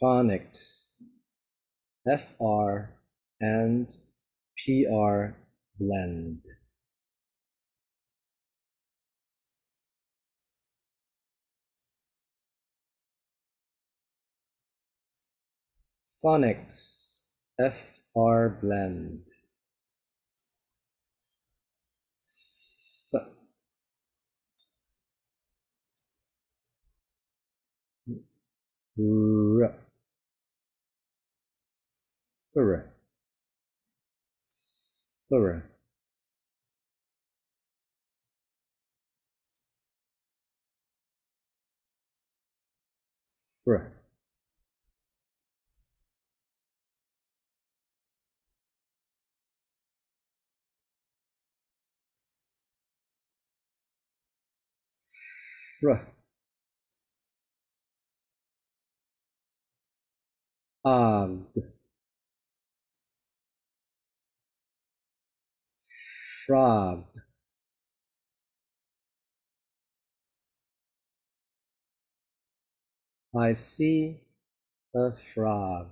phonics, FR and PR blend. Phonics, FR blend. Th thorough thorough fr fr ag frog I see a frog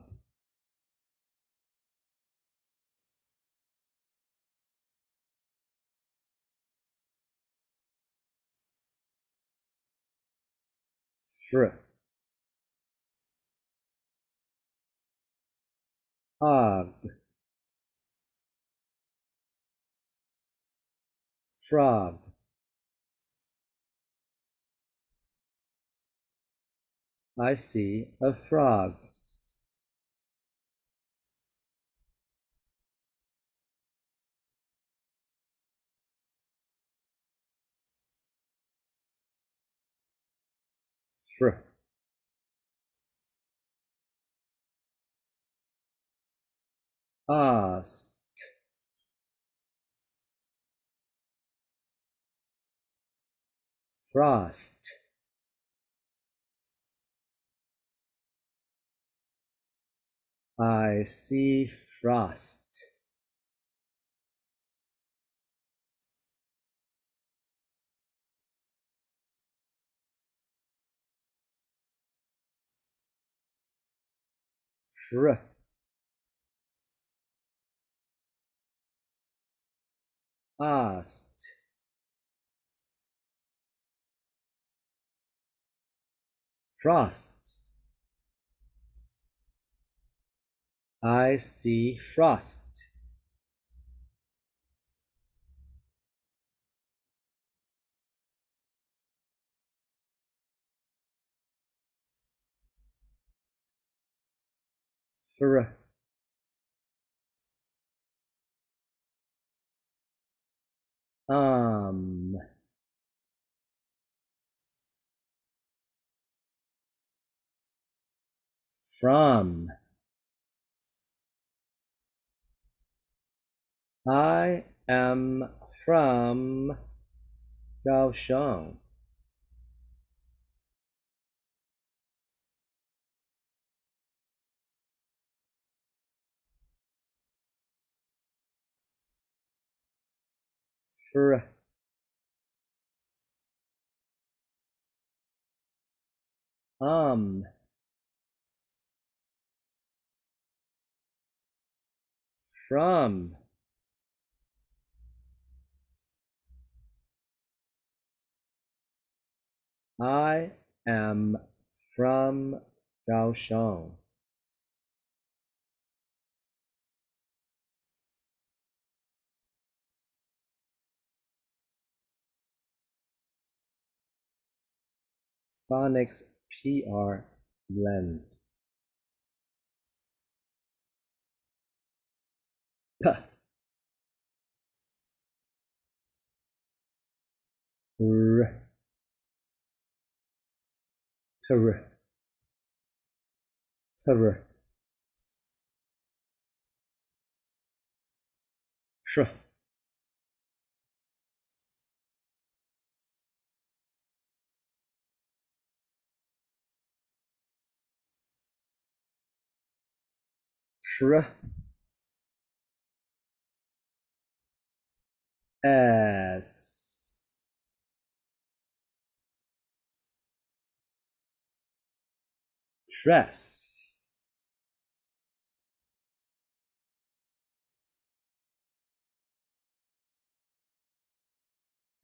fr ag frog. I see a frog. Fr ah, asked frost. I see frost. Fr. Asked frost. I see frost. Fr um from I am from Kaohsiung. Fr um from I am from Kaohsiung. Phonics PR blend. 他，不是，是不是？是不是？是，是。as dress.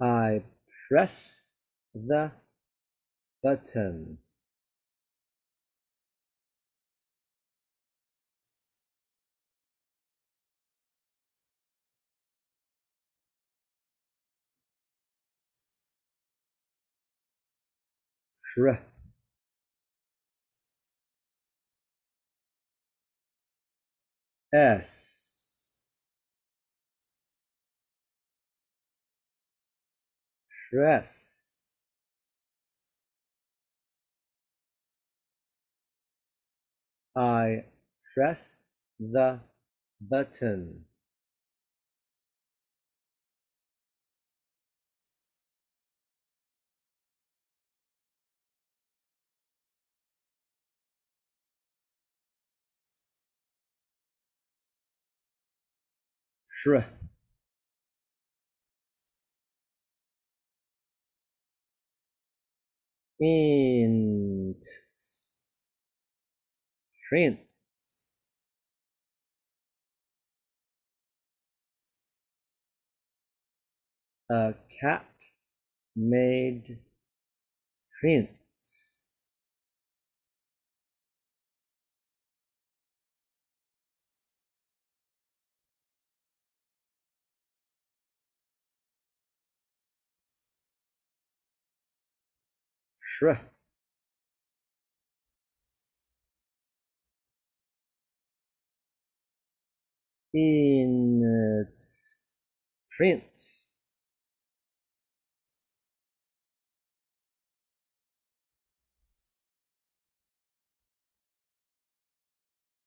I press the button. Sh S. Press I press the button. Sh ints prints. A cat made prints sh its uh, prints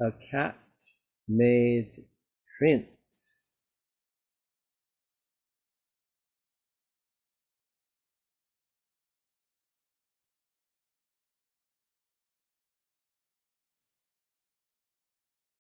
a cat made prints